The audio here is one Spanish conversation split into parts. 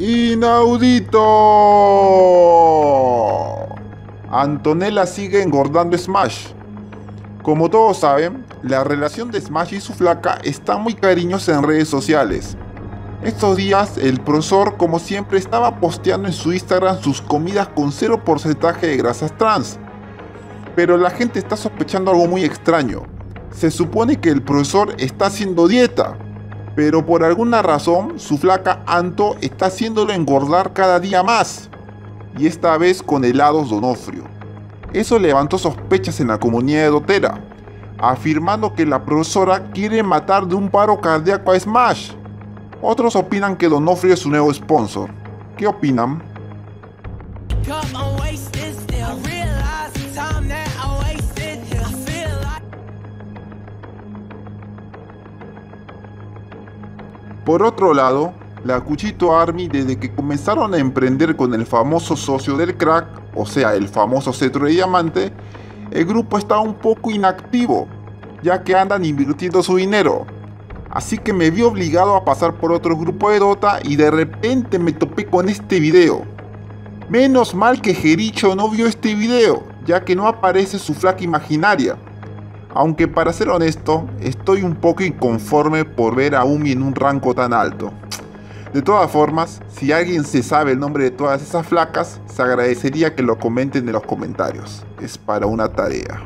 Inaudito. Antonella sigue engordando Smash. Como todos saben, la relación de Smash y su flaca está muy cariñosa en redes sociales. Estos días, el profesor, como siempre, estaba posteando en su Instagram sus comidas con cero porcentaje de grasas trans. Pero la gente está sospechando algo muy extraño. Se supone que el profesor está haciendo dieta, pero por alguna razón su flaca Anto está haciéndolo engordar cada día más. Y esta vez con helados Donofrio. Eso levantó sospechas en la comunidad de Dotera, afirmando que la profesora quiere matar de un paro cardíaco a Smash. Otros opinan que Donofrio es su nuevo sponsor. ¿Qué opinan? Por otro lado, la Cuchito Army desde que comenzaron a emprender con el famoso socio del crack, o sea, el famoso cetro de diamante, el grupo está un poco inactivo, ya que andan invirtiendo su dinero. Así que me vi obligado a pasar por otro grupo de Dota y de repente me topé con este video. Menos mal que Jericho no vio este video, ya que no aparece su flaca imaginaria. Aunque para ser honesto, estoy un poco inconforme por ver a Umi en un rango tan alto. De todas formas, si alguien se sabe el nombre de todas esas flacas, se agradecería que lo comenten en los comentarios. Es para una tarea.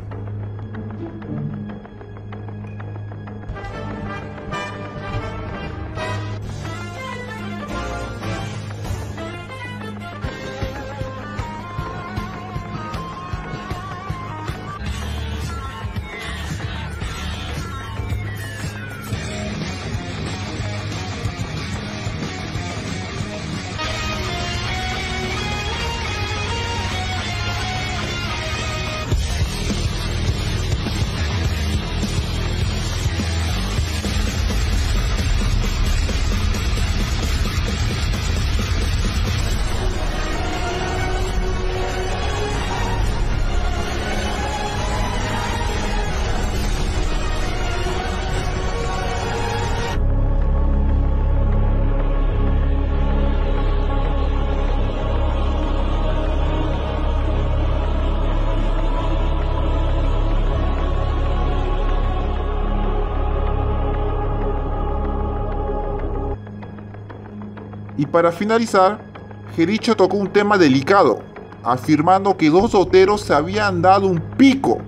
Y para finalizar, Jericho tocó un tema delicado, afirmando que dos doteros se habían dado un pico.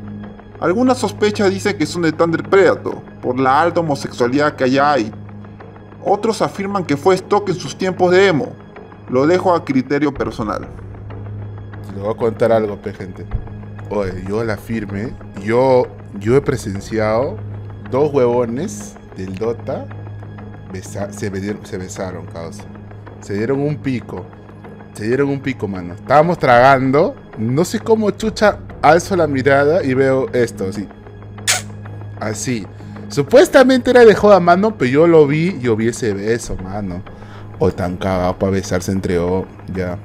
Algunas sospechas dicen que son de Thunder Predator, por la alta homosexualidad que allá hay. Otros afirman que fue stock en sus tiempos de emo. Lo dejo a criterio personal. Le voy a contar algo, pe gente. Oye, yo la firme, yo, yo he presenciado dos huevones del Dota se, besaron, causa. Se dieron un pico. Se dieron un pico, mano. Estábamos tragando. No sé cómo chucha alzo la mirada y veo esto, así. Así. Supuestamente era de joda, mano, pero yo lo vi y vi ese beso, mano. O tan cagado para besarse entre o ya.